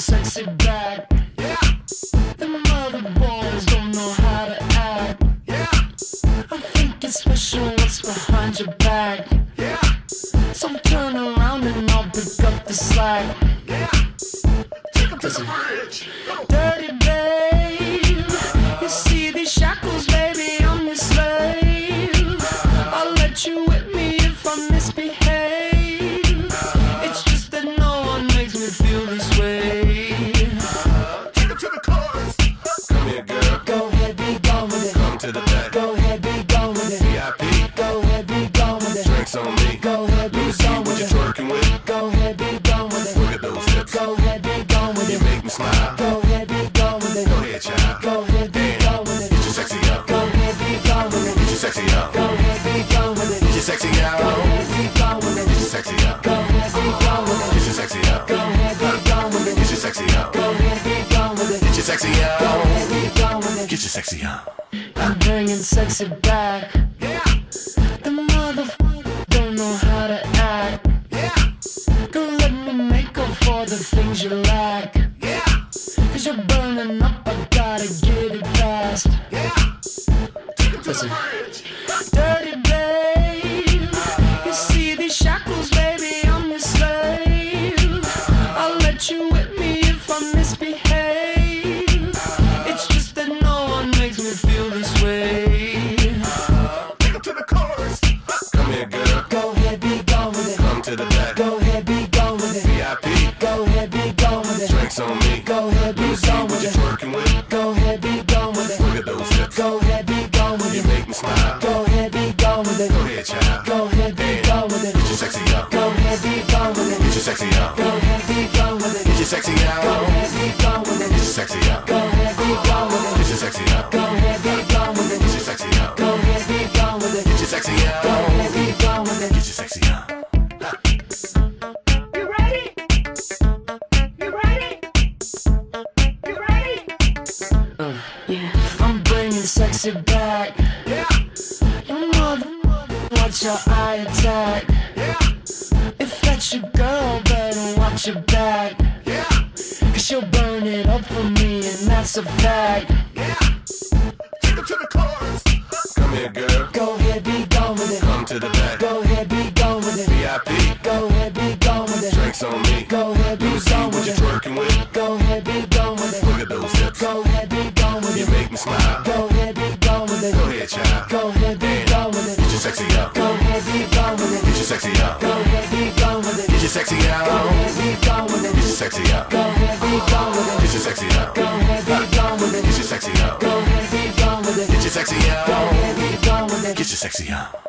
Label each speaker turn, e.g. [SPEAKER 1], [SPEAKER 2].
[SPEAKER 1] sexy back.
[SPEAKER 2] Yeah,
[SPEAKER 1] The mother boys don't know how to act.
[SPEAKER 2] yeah,
[SPEAKER 1] I think it's special what's behind your back.
[SPEAKER 2] yeah,
[SPEAKER 1] So turn around and I'll pick up the slack.
[SPEAKER 2] yeah. Take to the bridge.
[SPEAKER 1] Dirty babe, your
[SPEAKER 2] sexy up.
[SPEAKER 1] Go ahead, be gone with it.
[SPEAKER 2] Get your sexy
[SPEAKER 1] Go
[SPEAKER 2] out.
[SPEAKER 1] ahead, be gone with
[SPEAKER 2] Get your sexy up.
[SPEAKER 1] Go ahead, be gone with
[SPEAKER 2] Get
[SPEAKER 1] it.
[SPEAKER 2] your sexy up.
[SPEAKER 1] Go ahead, be gone with
[SPEAKER 2] Get your sexy up.
[SPEAKER 1] Go ahead, be gone with it.
[SPEAKER 2] Get your sexy
[SPEAKER 1] Go
[SPEAKER 2] out.
[SPEAKER 1] ahead, be gone with it.
[SPEAKER 2] Get your sexy up.
[SPEAKER 1] I'm bringing sexy back.
[SPEAKER 2] Yeah,
[SPEAKER 1] The motherfucker don't know how to act.
[SPEAKER 2] yeah,
[SPEAKER 1] let me make up for the things you lack.
[SPEAKER 2] yeah,
[SPEAKER 1] Cause you're burning up, I gotta get it fast.
[SPEAKER 2] yeah. Take 'em to the
[SPEAKER 1] Listen. Go ahead, be gone with it. Go ahead, be gone with it.
[SPEAKER 2] Look at those hips.
[SPEAKER 1] Go ahead, be gone with
[SPEAKER 2] You
[SPEAKER 1] it.
[SPEAKER 2] make me smile.
[SPEAKER 1] Go ahead, be gone with it.
[SPEAKER 2] Go ahead, child.
[SPEAKER 1] Go ahead, be gone with it.
[SPEAKER 2] Get your sexy up.
[SPEAKER 1] Go ahead, be gone with
[SPEAKER 2] Get
[SPEAKER 1] it.
[SPEAKER 2] your sexy up.
[SPEAKER 1] Go ahead, be gone with
[SPEAKER 2] Get
[SPEAKER 1] it.
[SPEAKER 2] your sexy
[SPEAKER 1] Go
[SPEAKER 2] out.
[SPEAKER 1] ahead, bringing sexy back.
[SPEAKER 2] Yeah,
[SPEAKER 1] Your mother, watch your eye attack.
[SPEAKER 2] yeah,
[SPEAKER 1] If that's your girl, better watch your back.
[SPEAKER 2] yeah,
[SPEAKER 1] Cause she'll burn it up for me, and that's a fact.
[SPEAKER 2] yeah. Take 'em to the chorus. Come here, girl.
[SPEAKER 1] Go ahead, be gone with it.
[SPEAKER 2] Come to the back.
[SPEAKER 1] Go ahead, be gone with it.
[SPEAKER 2] VIP.
[SPEAKER 1] Go ahead, be gone with it.
[SPEAKER 2] Drinks on me.
[SPEAKER 1] Go ahead, be
[SPEAKER 2] Let me see
[SPEAKER 1] gone
[SPEAKER 2] what
[SPEAKER 1] with
[SPEAKER 2] you're
[SPEAKER 1] it.
[SPEAKER 2] twerking with.
[SPEAKER 1] Go ahead, be gone with it.
[SPEAKER 2] Look at those hips.
[SPEAKER 1] Go ahead, be gone with
[SPEAKER 2] You
[SPEAKER 1] it.
[SPEAKER 2] make me smile.
[SPEAKER 1] It.
[SPEAKER 2] child.
[SPEAKER 1] Go ahead, be gone with
[SPEAKER 2] Get your sexy up.
[SPEAKER 1] Go ahead, be gone with
[SPEAKER 2] Get your sexy up.
[SPEAKER 1] Go ahead, be gone with
[SPEAKER 2] Get your sexy
[SPEAKER 1] Go
[SPEAKER 2] out.
[SPEAKER 1] ahead, be gone with it.
[SPEAKER 2] Get your sexy up.
[SPEAKER 1] Go ahead, be gone with
[SPEAKER 2] Get your sexy up.
[SPEAKER 1] Go ahead, be gone with
[SPEAKER 2] Get
[SPEAKER 1] it.
[SPEAKER 2] your sexy up.
[SPEAKER 1] Go ahead, be gone with
[SPEAKER 2] Get your sexy
[SPEAKER 1] Go
[SPEAKER 2] out.
[SPEAKER 1] ahead, be gone with it.
[SPEAKER 2] Get your sexy up.